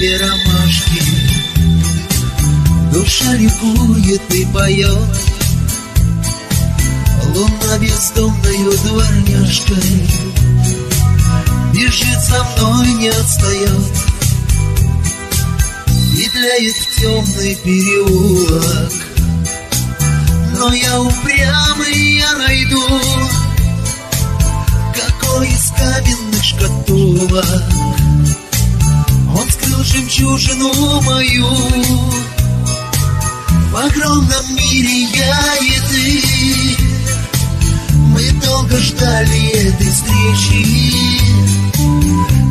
тебе ромашки. Душа ликует и поет Луна бездомною дворняжкой Бежит со мной, не отстает. Петляет в темный переулок. Но я упрямый, я найду Какой из каменных шкатулок. Он жемчужину мою. В огромном мире я и ты. Мы долго ждали этой встречи.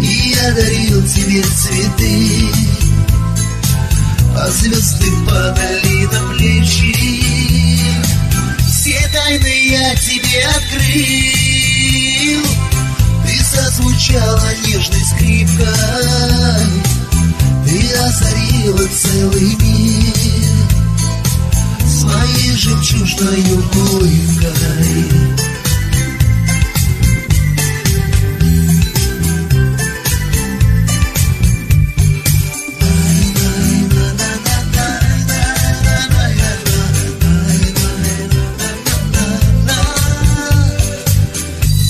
И я дарил тебе цветы. А звезды падали на плечи. Все тайны я тебе открыл озарила целый мир Своей жемчужной улыбкой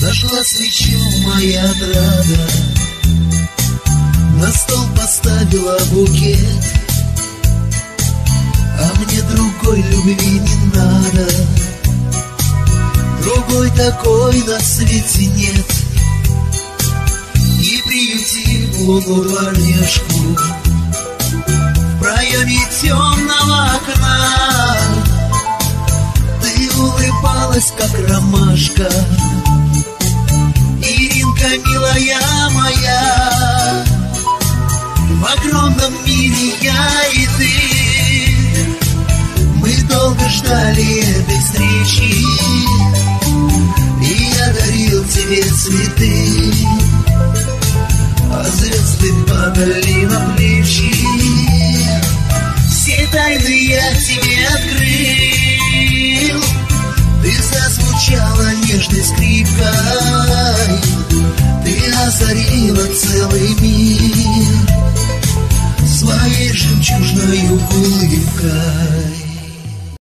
Зажгла свечу моя отрада На стол поставила букет. А мне другой любви не надо. Другой такой на свете нет. И приютил луну дворняжку В проеме темного окна. Ты улыбалась, как ромашка. Иринка, милая скорее бы встречи И я дарил тебе цветы А звезды падали на плечи. Все тайны я тебе открыл. Ты зазвучала нежной скрипкой. Ты озарила целый мир.